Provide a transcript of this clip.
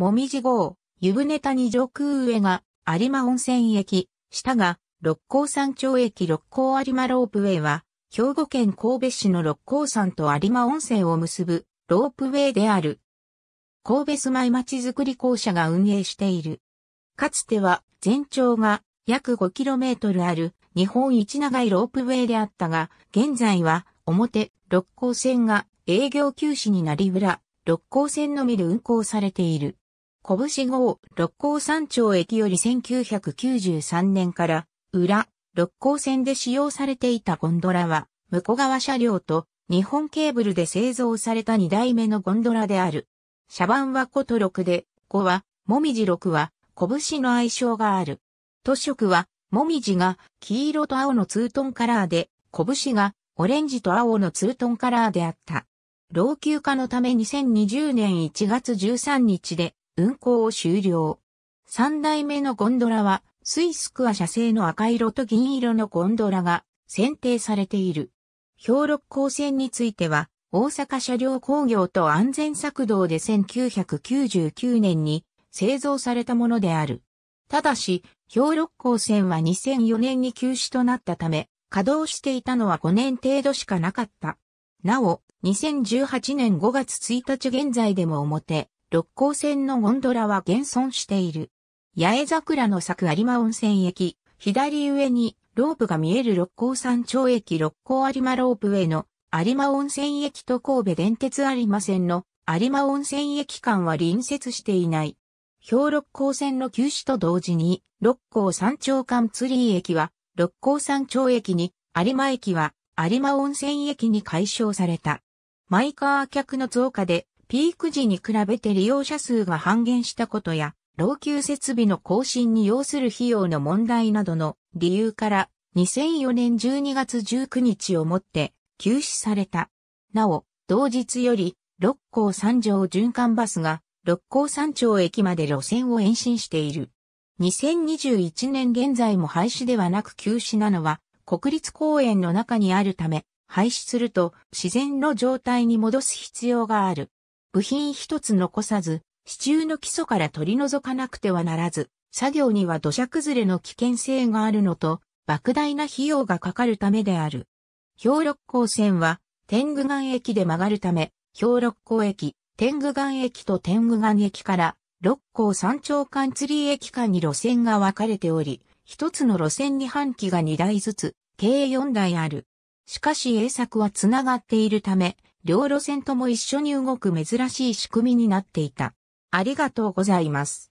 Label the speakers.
Speaker 1: もみじ号、湯船谷上空上が有馬温泉駅、下が六甲山頂駅六甲有馬ロープウェイは、兵庫県神戸市の六甲山と有馬温泉を結ぶロープウェイである。神戸住まい町づくり公社が運営している。かつては全長が約 5km ある日本一長いロープウェイであったが、現在は表六甲線が営業休止になり裏、六甲線のみで運行されている。拳号六甲山頂駅より1993年から裏、六甲線で使用されていたゴンドラは、向こう側車両と日本ケーブルで製造された2代目のゴンドラである。車番はこと6で、5は、もみじ6は、拳の愛称がある。都色は、もみじが黄色と青のツートンカラーで、拳がオレンジと青のツートンカラーであった。老朽化のため2020年1月13日で運行を終了。3代目のゴンドラはスイスクア社製の赤色と銀色のゴンドラが選定されている。氷六高線については、大阪車両工業と安全策動で1999年に製造されたものである。ただし、氷六高線は2004年に休止となったため、稼働していたのは5年程度しかなかった。なお、2018年5月1日現在でも表、六甲線のゴンドラは現存している。八重桜の咲く有馬温泉駅、左上にロープが見える六甲山頂駅六甲有馬ロープウェイの有馬温泉駅と神戸電鉄有馬線の有馬温泉駅間は隣接していない。氷六甲線の休止と同時に、六甲山頂間ツリー駅は、六甲山頂駅に、有馬駅は、有馬温泉駅に解消された。マイカー客の増加で、ピーク時に比べて利用者数が半減したことや、老朽設備の更新に要する費用の問題などの理由から2004年12月19日をもって休止された。なお、同日より六甲山上循環バスが六甲山頂駅まで路線を延伸している。2021年現在も廃止ではなく休止なのは国立公園の中にあるため廃止すると自然の状態に戻す必要がある。部品一つ残さず支柱の基礎から取り除かなくてはならず、作業には土砂崩れの危険性があるのと、莫大な費用がかかるためである。氷六甲線は、天狗岩駅で曲がるため、氷六甲駅、天狗岩駅と天狗岩駅から、六甲山頂間釣り駅間に路線が分かれており、一つの路線に半期が2台ずつ、計4台ある。しかし A 作は繋がっているため、両路線とも一緒に動く珍しい仕組みになっていた。ありがとうございます。